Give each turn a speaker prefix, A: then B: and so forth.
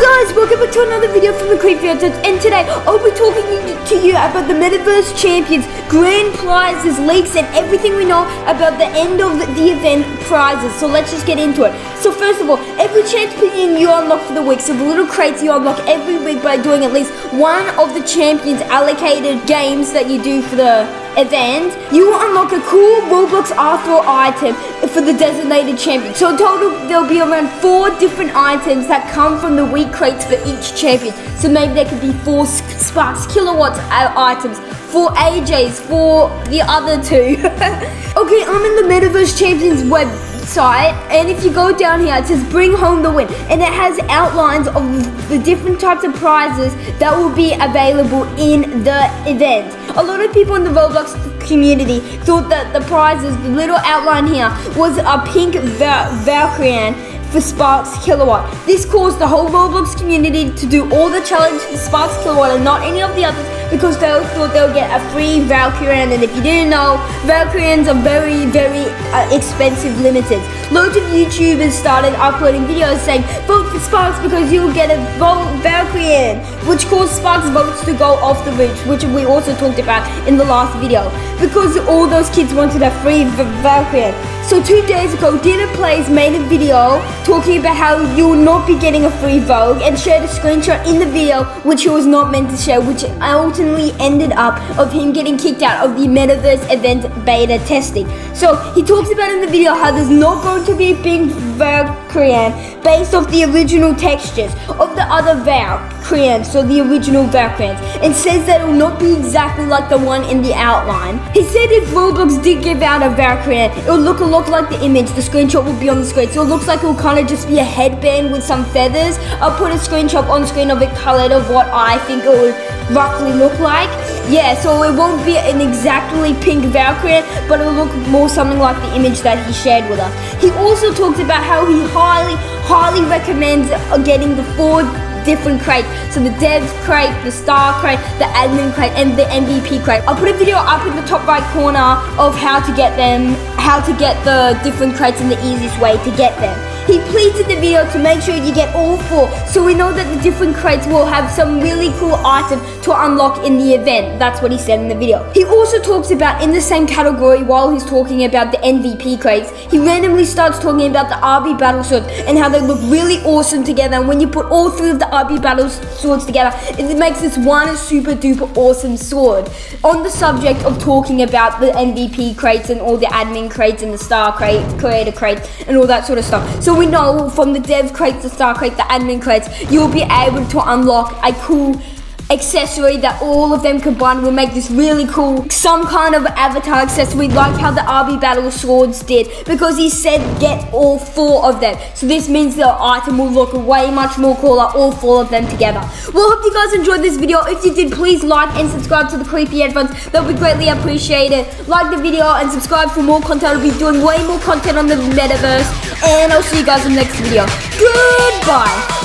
A: guys, welcome back to another video from the Creepy Headphones and today I'll be talking to you about the Metaverse Champions, grand prizes, leaks and everything we know about the end of the event prizes. So let's just get into it. So first of all, every champion you unlock for the week, so the little crates you unlock every week by doing at least one of the champions allocated games that you do for the event, you will unlock a cool Roblox avatar item for the designated champion. So in total, there'll be around four different items that come from the week crates for each champion. So maybe there could be four Sparks Kilowatts uh, items, four AJs, for the other two. okay, I'm in the Metaverse Champions website, and if you go down here, it says bring home the win, and it has outlines of the different types of prizes that will be available in the event. A lot of people in the Roblox community thought that the prizes, the little outline here, was a pink Val Valkyrian for Sparks Kilowatt. This caused the whole Roblox community to do all the challenges for Sparks Kilowatt and not any of the others because they thought they'll get a free Valkyrian and if you didn't know, Valkyrians are very, very uh, expensive limited. Loads of YouTubers started uploading videos saying, vote Sparks because you'll get a Valkyrian, which caused Sparks votes to go off the roof, which we also talked about in the last video, because all those kids wanted a free Valkyrian. So two days ago, Dinner Plays made a video talking about how you will not be getting a free Vogue and shared a screenshot in the video which he was not meant to share, which ultimately ended up of him getting kicked out of the Metaverse event beta testing. So he talks about in the video how there's not going to be a big Valkyrian based off the original textures of the other Valkyrians, so the original Valkyrians, and says that it will not be exactly like the one in the outline. He said if Roblox did give out a Valkyrian, it would look a lot like the image, the screenshot will be on the screen, so it looks like it will kind of just be a headband with some feathers. I'll put a screenshot on screen of it colored of what I think it would roughly look like. Yeah, so it won't be an exactly pink Valkyrie, but it'll look more something like the image that he shared with us. He also talked about how he highly, highly recommends getting the four different crates. So the dev crate, the star crate, the admin crate, and the MVP crate. I'll put a video up in the top right corner of how to get them, how to get the different crates and the easiest way to get them. He pleads in the video to make sure you get all four, so we know that the different crates will have some really cool items to unlock in the event. That's what he said in the video. He also talks about, in the same category, while he's talking about the MVP crates, he randomly starts talking about the RB battle swords and how they look really awesome together. And when you put all three of the RB battle swords together, it makes this one super duper awesome sword. On the subject of talking about the MVP crates and all the admin crates and the star crate, creator crates, and all that sort of stuff. So we know from the dev crates, the star crate, the admin crates, you'll be able to unlock a cool accessory that all of them combined will make this really cool, some kind of avatar accessory like how the RB Battle Swords did because he said get all four of them. So this means the item will look way much more cooler, all four of them together. Well, hope you guys enjoyed this video. If you did, please like and subscribe to the Creepy Headphones. That would be greatly appreciated. Like the video and subscribe for more content. I'll be doing way more content on the metaverse. And I'll see you guys in the next video. Goodbye.